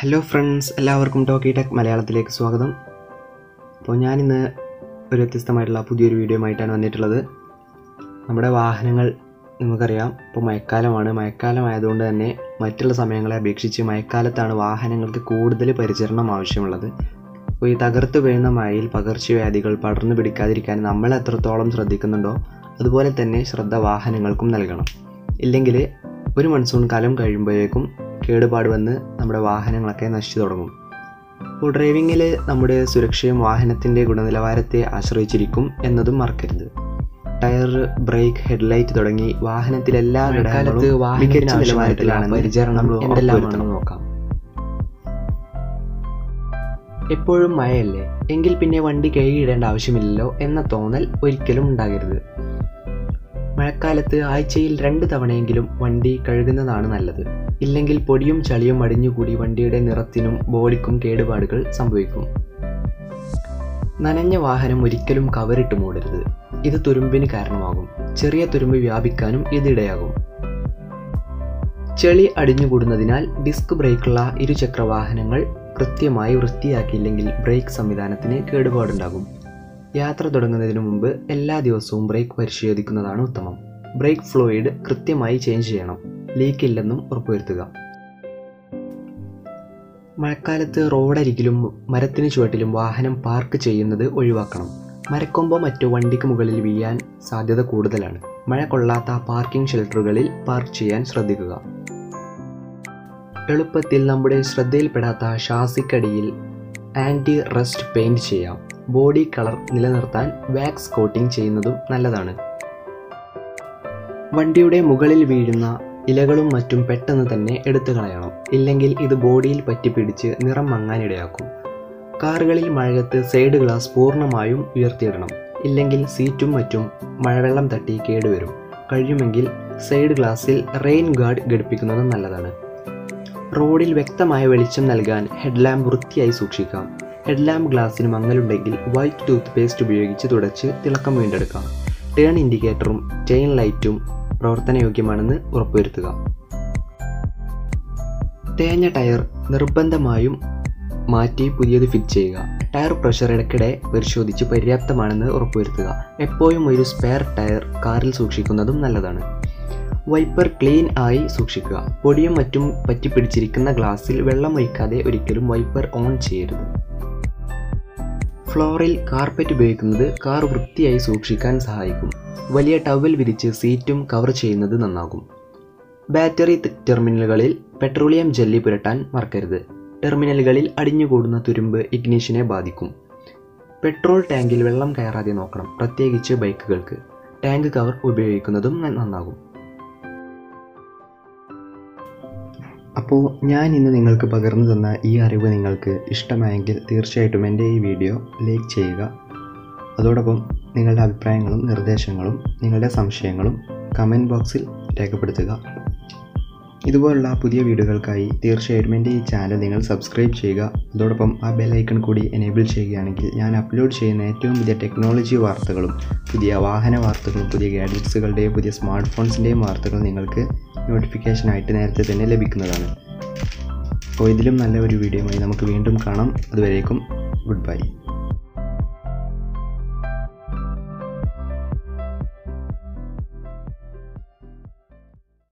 Hello friends എല്ലാവർക്കും talkie tech മലയാളത്തിലേക്ക് സ്വാഗതം. അപ്പോൾ ഞാനിന്ന് ഒരു വ്യത്യസ്തമായിട്ടുള്ള പുതിയൊരു വീഡിയോ ആയിട്ടാണ് വന്നിട്ടുള്ളത്. നമ്മുടെ വാഹനങ്ങൾ നമുക്കറിയാം. ഇപ്പോൾ മഴക്കാലമാണ്. മഴക്കാലമായതുകൊണ്ട് തന്നെ മറ്റുള്ള സമയങ്ങളെ അപേക്ഷിച്ച് മഴക്കാലത്താണ് വാഹനങ്ങൾക്ക് കൂടുതൽ പരിചരണം ആവശ്യമുള്ളത്. അപ്പോൾ ഈ തകർത്തു വീഴുന്ന മഴയിൽ പകർച്ചവ്യാധികൾ പടർന്നു പിടിക്കാതിരിക്കാൻ നമ്മൾ എത്രത്തോളം ശ്രദ്ധിക്കുന്നുണ്ടോ അതുപോലെ തന്നെ ശ്രദ്ധ വാഹനങ്ങൾക്കും നൽകണം. ഇല്ലെങ്കിൽ ഒരു മൺസൂൺ കാലം കഴിയുമ്പോഴേക്കും കേടുപാട് വന്ന് നമ്മുടെ വാഹനങ്ങളൊക്കെ നശിച്ചു തുടങ്ങും. അപ്പോൾ ഡ്രൈവിങ്ങിൽ നമ്മുടെ സുരക്ഷയും വാഹനത്തിന്റെ ഗുണനിലവാരത്തെ ആശ്രയിച്ചിരിക്കും എന്നതും മറക്കരുത്. ടയർ ബ്രേക്ക് ഹെഡ്ലൈറ്റ് തുടങ്ങി വാഹനത്തിലെല്ലാ ഘടകങ്ങളും മികച്ച നിലവാരത്തിലാണ് പരിചരണം നമ്മൾ എന്തെല്ലാമാണെന്ന് നോക്കാം. എപ്പോഴും മഴയല്ലേ? എങ്കിൽ പിന്നെ വണ്ടി കഴുകിയിടേണ്ട ആവശ്യമില്ലല്ലോ എന്ന തോന്നൽ ഒരിക്കലും ഉണ്ടാകരുത്. മഴക്കാലത്ത് ആഴ്ചയിൽ രണ്ട് തവണയെങ്കിലും വണ്ടി കഴുകുന്നതാണ് നല്ലത്. ഇല്ലെങ്കിൽ പൊടിയും ചളിയും അടിഞ്ഞുകൂടി വണ്ടിയുടെ നിറത്തിനും ബോഡിക്കും കേടുപാടുകൾ സംഭവിക്കും. നനഞ്ഞ വാഹനം ഒരിക്കലും കവറിട്ട് മൂടരുത്. ഇത് തുരുമ്പിന് കാരണമാകും. ചെറിയ തുരുമ്പ് വ്യാപിക്കാനും ഇതിടയാകും. ചെളി അടിഞ്ഞുകൂടുന്നതിനാൽ ഡിസ്ക് ബ്രേക്കുള്ള ഇരുചക്ര വാഹനങ്ങൾ കൃത്യമായി വൃത്തിയാക്കിയില്ലെങ്കിൽ ബ്രേക്ക് സംവിധാനത്തിന് കേടുപാടുണ്ടാകും. യാത്ര തുടങ്ങുന്നതിന് മുമ്പ് എല്ലാ ദിവസവും ബ്രേക്ക് പരിശോധിക്കുന്നതാണ് ഉത്തമം. ബ്രേക്ക് ഫ്ലൂയിഡ് കൃത്യമായി ചേഞ്ച് ചെയ്യണം. ലീക്ക് ഇല്ലെന്നും ഉറപ്പുവരുത്തുക. മഴക്കാലത്ത് റോഡരികിലും മരത്തിന് ചുവട്ടിലും വാഹനം പാർക്ക് ചെയ്യുന്നത് ഒഴിവാക്കണം. മരക്കൊമ്പോ മറ്റോ വണ്ടിക്ക് മുകളിൽ വീഴാൻ സാധ്യത കൂടുതലാണ്. മഴ കൊള്ളാത്ത പാർക്കിംഗ് ഷെൽട്ടറുകളിൽ പാർക്ക് ചെയ്യാൻ ശ്രദ്ധിക്കുക. എളുപ്പത്തിൽ നമ്മുടെ ശ്രദ്ധയിൽപ്പെടാത്ത ഷാസിക്കടിയിൽ ആന്റി റസ്റ്റ് പെയിന്റ് ചെയ്യാം. ബോഡി കളർ നിലനിർത്താൻ വാക്സ് കോട്ടിംഗ് ചെയ്യുന്നതും നല്ലതാണ്. വണ്ടിയുടെ മുകളിൽ വീഴുന്ന ഇലകളും മറ്റും പെട്ടെന്ന് തന്നെ എടുത്തു കളയണം. ഇല്ലെങ്കിൽ ഇത് ബോഡിയിൽ പറ്റിപ്പിടിച്ച് നിറം മങ്ങാനിടയാക്കും കാറുകളിൽ മഴയത്ത് സൈഡ് ഗ്ലാസ് പൂർണമായും ഉയർത്തിയിടണം. ഇല്ലെങ്കിൽ സീറ്റും മറ്റും മഴവെള്ളം തട്ടി കേടുവരും. കഴിയുമെങ്കിൽ സൈഡ് ഗ്ലാസ്സിൽ റെയിൻ ഗാർഡ് ഘടിപ്പിക്കുന്നതും നല്ലതാണ്. റോഡിൽ വ്യക്തമായ വെളിച്ചം നൽകാൻ ഹെഡ്ലാമ്പ് വൃത്തിയായി സൂക്ഷിക്കാം. ഹെഡ്ലാമ്പ് ഗ്ലാസ്സിന് മങ്ങലുണ്ടെങ്കിൽ വൈറ്റ് ടൂത്ത് പേസ്റ്റ് ഉപയോഗിച്ച് തുടച്ച് തിളക്കം വീണ്ടെടുക്കാം. ടേൺ ഇൻഡിക്കേറ്ററും ചെയിൻ ലൈറ്റും പ്രവർത്തനയോഗ്യമാണെന്ന് ഉറപ്പുവരുത്തുക. തേഞ്ഞ ടയർ നിർബന്ധമായും മാറ്റി പുതിയത് ഫിറ്റ് ചെയ്യുക. ടയർ പ്രഷർ ഇടയ്ക്കിടെ പരിശോധിച്ച് പര്യാപ്തമാണെന്ന് ഉറപ്പുവരുത്തുക. എപ്പോഴും ഒരു സ്പെയർ ടയർ കാറിൽ സൂക്ഷിക്കുന്നതും നല്ലതാണ്. വൈപ്പർ ക്ലീൻ ആയി സൂക്ഷിക്കുക. പൊടിയും മറ്റും പറ്റിപ്പിടിച്ചിരിക്കുന്ന ഗ്ലാസ്സിൽ വെള്ളം ഒഴിക്കാതെ ഒരിക്കലും വൈപ്പർ ഓൺ ചെയ്യരുത്. ഫ്ലോറിൽ കാർപ്പറ്റ് ഉപയോഗിക്കുന്നത് കാർ വൃത്തിയായി സൂക്ഷിക്കാൻ സഹായിക്കും. വലിയ ടവൽ വിരിച്ച് സീറ്റും കവർ ചെയ്യുന്നത് നന്നാകും ബാറ്ററി ടെർമിനലുകളിൽ പെട്രോളിയം ജെല്ലി പുരട്ടാൻ മറക്കരുത്. ടെർമിനലുകളിൽ അടിഞ്ഞുകൂടുന്ന തുരുമ്പ് ഇഗ്നീഷനെ ബാധിക്കും. പെട്രോൾ ടാങ്കിൽ വെള്ളം കയറാതെ നോക്കണം പ്രത്യേകിച്ച് ബൈക്കുകൾക്ക്. ടാങ്ക് കവർ ഉപയോഗിക്കുന്നതും നന്നാകും. അപ്പോൾ ഞാൻ ഇന്ന് നിങ്ങൾക്ക് പകർന്നു തന്ന ഈ അറിവ് നിങ്ങൾക്ക് ഇഷ്ടമായെങ്കിൽ തീർച്ചയായിട്ടും എന്റെ ഈ വീഡിയോ ലൈക്ക് ചെയ്യുക. അതോടൊപ്പം നിങ്ങളുടെ അഭിപ്രായങ്ങളും നിർദ്ദേശങ്ങളും നിങ്ങളുടെ സംശയങ്ങളും കമന്റ് ബോക്സിൽ രേഖപ്പെടുത്തുക. ഇതുപോലുള്ള പുതിയ വീഡിയോകൾക്കായി തീർച്ചയായിട്ടും എന്റെ ഈ ചാനൽ നിങ്ങൾ സബ്സ്ക്രൈബ് ചെയ്യുക. അതോടൊപ്പം ആ ബെല്ലൈക്കൺ കൂടി എനേബിൾ ചെയ്യുകയാണെങ്കിൽ ഞാൻ അപ്ലോഡ് ചെയ്യുന്ന ഏറ്റവും പുതിയ ടെക്നോളജി വാർത്തകളും പുതിയ വാഹന വാർത്തകളും പുതിയ ഗാഡ്ജറ്റ്സുകളുടെയും പുതിയ സ്മാർട്ട് ഫോൺസിന്റെയും വാർത്തകൾ നിങ്ങൾക്ക് നോട്ടിഫിക്കേഷനായിട്ട് നേരത്തെ തന്നെ ലഭിക്കുന്നതാണ്. അപ്പോൾ ഇതിലും നല്ല ഒരു വീഡിയോയുമായി നമുക്ക് വീണ്ടും കാണാം. അതുവരേക്കും ഗുഡ് ബൈ